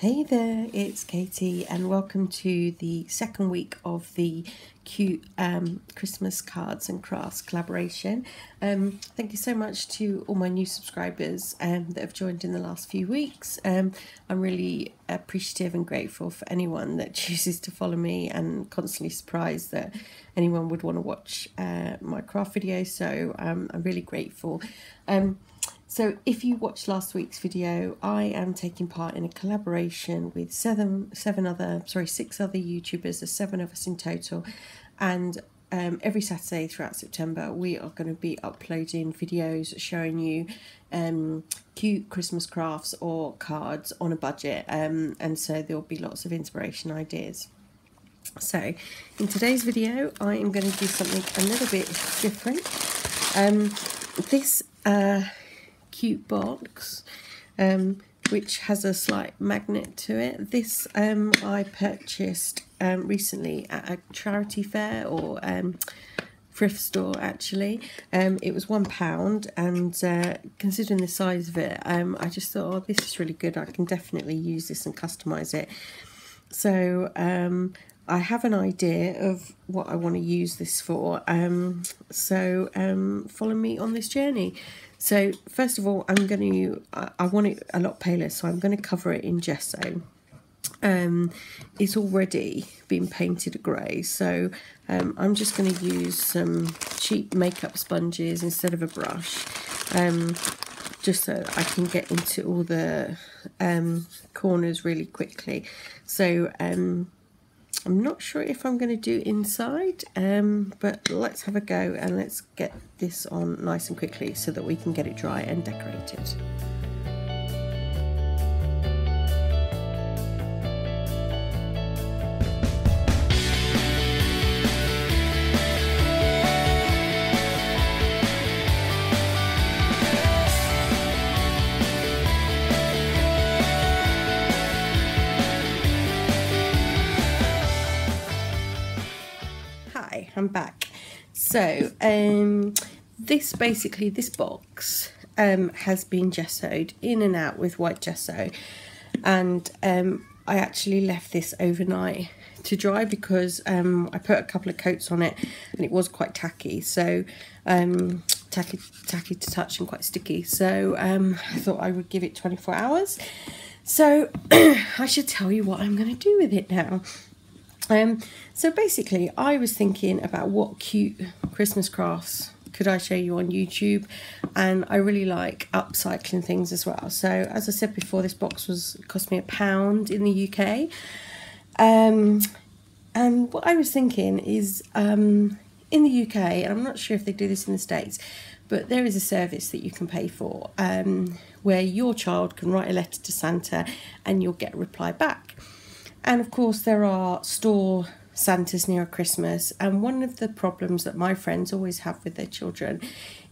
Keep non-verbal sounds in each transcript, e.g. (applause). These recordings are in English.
Hey there, it's Katie, and welcome to the second week of the cute um, Christmas cards and crafts collaboration. Um, thank you so much to all my new subscribers um, that have joined in the last few weeks. Um, I'm really appreciative and grateful for anyone that (laughs) chooses to follow me, and constantly surprised that anyone would want to watch uh, my craft videos. So um, I'm really grateful. Um, so if you watched last week's video, I am taking part in a collaboration with seven, seven other, sorry, six other YouTubers. There's seven of us in total, and um, every Saturday throughout September, we are going to be uploading videos showing you um, cute Christmas crafts or cards on a budget, um, and so there will be lots of inspiration ideas. So, in today's video, I am going to do something a little bit different. Um, this uh, cute box um, which has a slight magnet to it. This um, I purchased um, recently at a charity fair or um, thrift store actually. Um, it was one pound and uh, considering the size of it um, I just thought oh this is really good I can definitely use this and customize it. So I have an idea of what I want to use this for. Um, so um, follow me on this journey. So first of all, I'm going to, I want it a lot paler, so I'm going to cover it in gesso. Um, it's already been painted grey, so um, I'm just going to use some cheap makeup sponges instead of a brush, um, just so I can get into all the um, corners really quickly. So um, I'm not sure if I'm going to do inside, um, but let's have a go and let's get this on nice and quickly so that we can get it dry and decorated. I'm back. So, um, this basically, this box um, has been gessoed in and out with white gesso. And um, I actually left this overnight to dry because um, I put a couple of coats on it and it was quite tacky. So, um, tacky, tacky to touch and quite sticky. So, um, I thought I would give it 24 hours. So, (clears throat) I should tell you what I'm going to do with it now. Um, so basically, I was thinking about what cute Christmas crafts could I show you on YouTube, and I really like upcycling things as well. So as I said before, this box was cost me a pound in the UK. Um, and what I was thinking is um, in the UK, and I'm not sure if they do this in the States, but there is a service that you can pay for um, where your child can write a letter to Santa and you'll get a reply back. And of course, there are store Santas near Christmas. And one of the problems that my friends always have with their children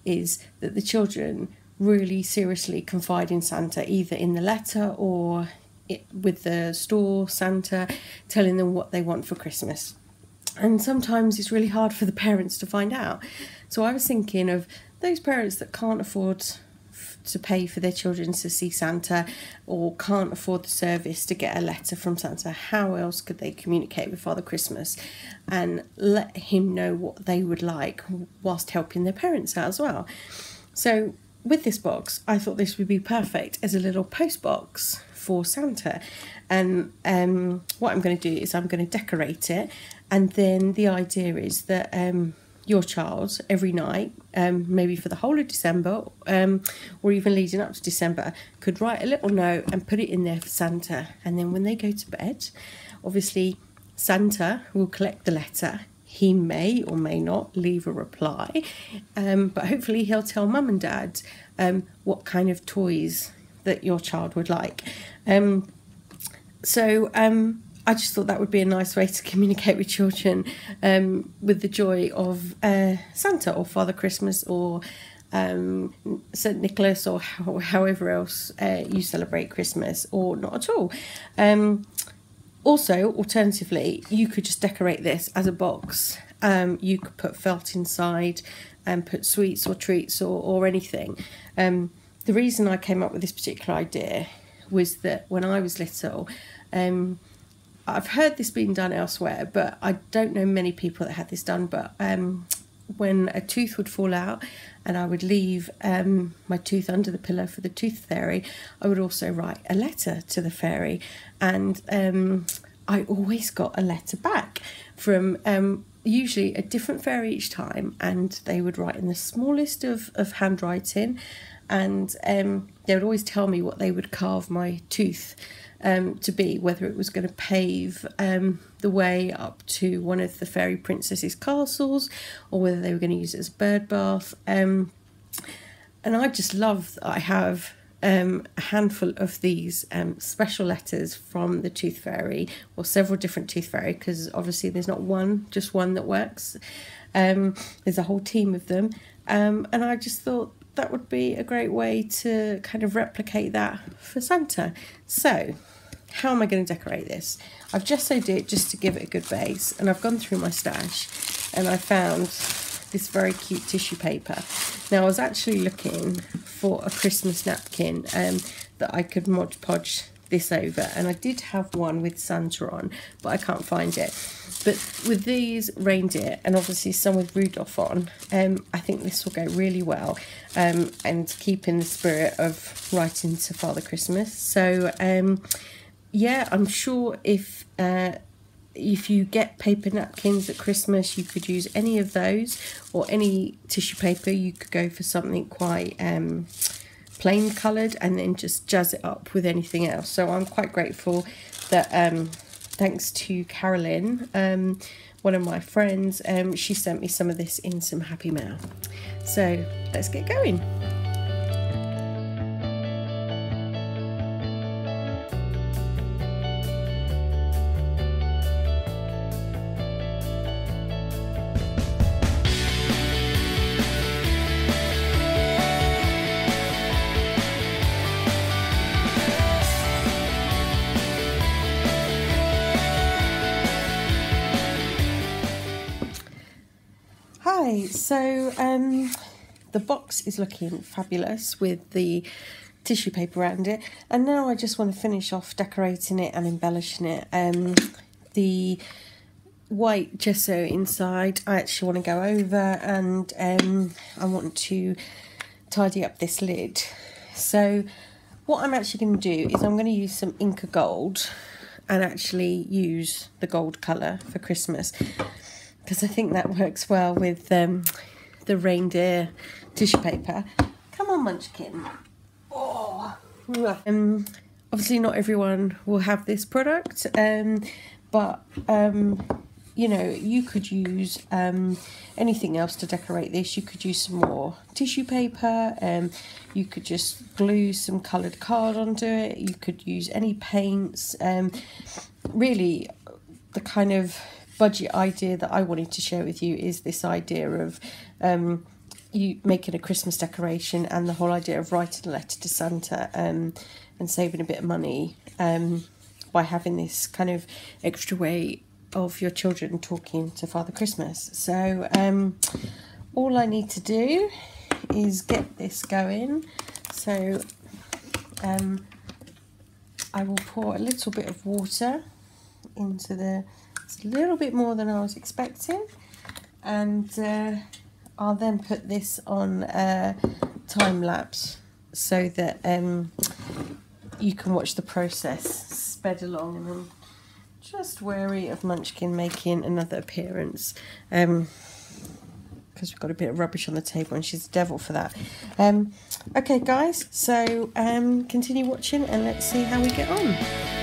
is that the children really seriously confide in Santa, either in the letter or it, with the store Santa telling them what they want for Christmas. And sometimes it's really hard for the parents to find out. So I was thinking of those parents that can't afford to pay for their children to see Santa or can't afford the service to get a letter from Santa, how else could they communicate with Father Christmas and let him know what they would like whilst helping their parents out as well? So, with this box, I thought this would be perfect as a little post box for Santa. And um, what I'm going to do is I'm going to decorate it, and then the idea is that. Um, your child every night, um, maybe for the whole of December, um, or even leading up to December, could write a little note and put it in there for Santa. And then when they go to bed, obviously Santa will collect the letter. He may or may not leave a reply, um, but hopefully he'll tell mum and dad um, what kind of toys that your child would like. Um, so um, I just thought that would be a nice way to communicate with children um, with the joy of uh, Santa or Father Christmas or um, St. Nicholas or how, however else uh, you celebrate Christmas or not at all. Um, also, alternatively, you could just decorate this as a box. Um, you could put felt inside and put sweets or treats or, or anything. Um, the reason I came up with this particular idea was that when I was little, um, I've heard this being done elsewhere, but I don't know many people that had this done. But um, when a tooth would fall out and I would leave um, my tooth under the pillow for the tooth fairy, I would also write a letter to the fairy. And um, I always got a letter back from um, usually a different fairy each time, and they would write in the smallest of, of handwriting. And um, they would always tell me what they would carve my tooth um, to be, whether it was going to pave um, the way up to one of the fairy princesses' castles, or whether they were going to use it as a bird bath. Um, and I just love that I have um, a handful of these um, special letters from the Tooth Fairy, or several different Tooth Fairy, because obviously there's not one, just one that works. Um, there's a whole team of them. Um, and I just thought that would be a great way to kind of replicate that for Santa. So, how am I going to decorate this? I've just so it just to give it a good base, and I've gone through my stash and I found this very cute tissue paper. Now, I was actually looking for a Christmas napkin um, that I could Mod Podge this over, and I did have one with Santa on, but I can't find it. But with these reindeer and obviously some with Rudolph on, um, I think this will go really well um, and keep in the spirit of writing to Father Christmas. So, um, yeah, I'm sure if uh, if you get paper napkins at Christmas, you could use any of those or any tissue paper. You could go for something quite um, plain coloured and then just jazz it up with anything else. So I'm quite grateful that um, thanks to Carolyn, um, one of my friends, um, she sent me some of this in some happy mail. So let's get going. Hi, so um, the box is looking fabulous with the tissue paper around it, and now I just want to finish off decorating it and embellishing it. Um, the white gesso inside, I actually want to go over and um, I want to tidy up this lid. So, what I'm actually going to do is I'm going to use some Inca Gold and actually use the gold colour for Christmas because I think that works well with um, the reindeer tissue paper. Come on, Munchkin. Oh. Um, obviously, not everyone will have this product, um, but um, you know, you could use um, anything else to decorate this. You could use some more tissue paper. Um, you could just glue some coloured card onto it. You could use any paints. Um, really, the kind of budget idea that I wanted to share with you is this idea of um, you making a Christmas decoration and the whole idea of writing a letter to Santa um, and saving a bit of money um, by having this kind of extra way of your children talking to Father Christmas. So um, all I need to do is get this going. So um, I will pour a little bit of water into the it's a little bit more than I was expecting. And uh, I'll then put this on uh, time lapse so that um, you can watch the process sped along and I'm just wary of Munchkin making another appearance. Um, because we've got a bit of rubbish on the table and she's a devil for that. Um, okay, guys, so um, continue watching and let's see how we get on.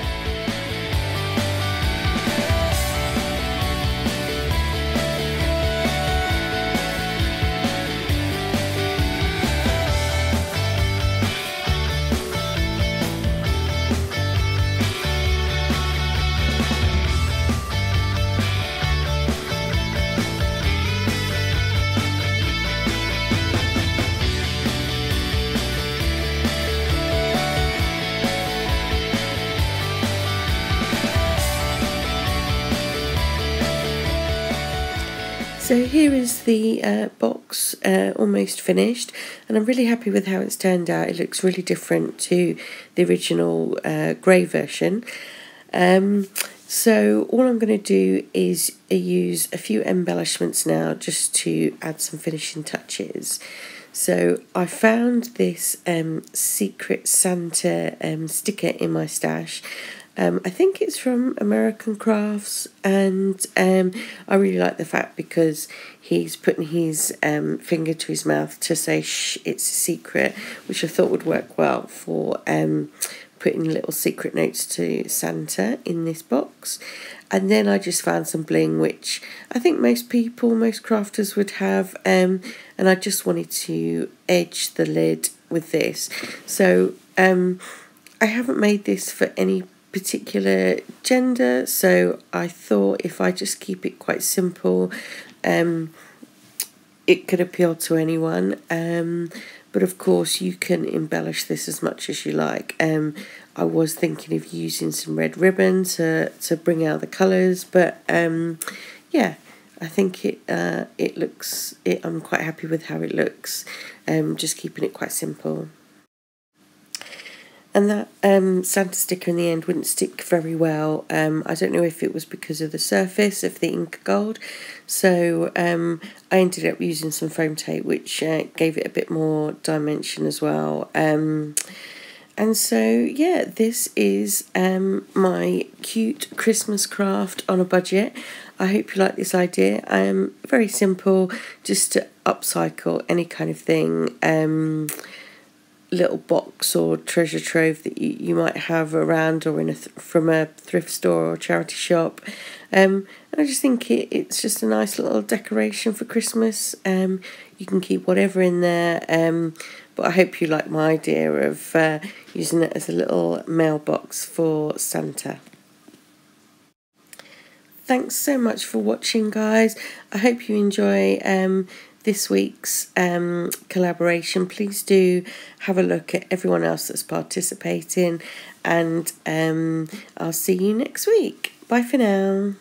So here is the uh, box uh, almost finished and I'm really happy with how it's turned out. It looks really different to the original uh, grey version. Um, so all I'm going to do is use a few embellishments now just to add some finishing touches. So I found this um, Secret Santa um, sticker in my stash um, I think it's from American Crafts, and um, I really like the fact because he's putting his um, finger to his mouth to say shh, it's a secret, which I thought would work well for um, putting little secret notes to Santa in this box. And then I just found some bling, which I think most people, most crafters would have, um, and I just wanted to edge the lid with this. So um, I haven't made this for any particular gender, so I thought if I just keep it quite simple, um, it could appeal to anyone. Um, but of course, you can embellish this as much as you like. Um, I was thinking of using some red ribbon to, to bring out the colours, but um, yeah, I think it uh, it looks. It, I'm quite happy with how it looks. Um, just keeping it quite simple. And that um, Santa sticker in the end wouldn't stick very well. Um, I don't know if it was because of the surface of the Inca Gold. So um, I ended up using some foam tape, which uh, gave it a bit more dimension as well. Um, and so, yeah, this is um, my cute Christmas craft on a budget. I hope you like this idea. Um, very simple, just to upcycle any kind of thing. Little box or treasure trove that you, you might have around or in a from a thrift store or charity shop. Um, and I just think it, it's just a nice little decoration for Christmas. Um, you can keep whatever in there. Um, but I hope you like my idea of uh, using it as a little mailbox for Santa. Thanks so much for watching, guys. I hope you enjoy um, this week's um, collaboration, please do have a look at everyone else that's participating, and um, I'll see you next week. Bye for now.